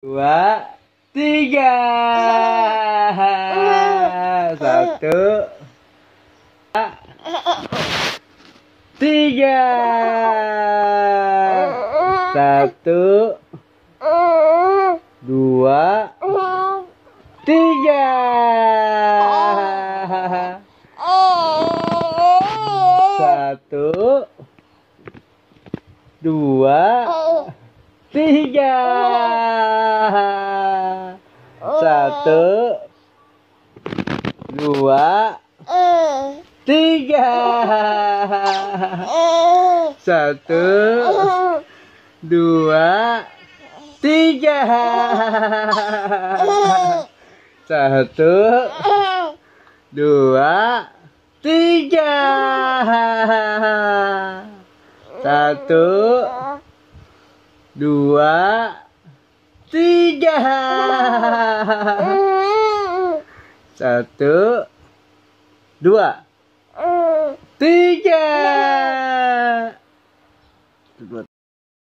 dua, tiga. Satu, tiga. Satu, dua, tiga. Satu, dua, tiga. Satu, dua, tiga. Satu, dua, tiga. Satu, dua, tiga. Satu, dua, tiga. Satu, dua, mm. tiga. Dua,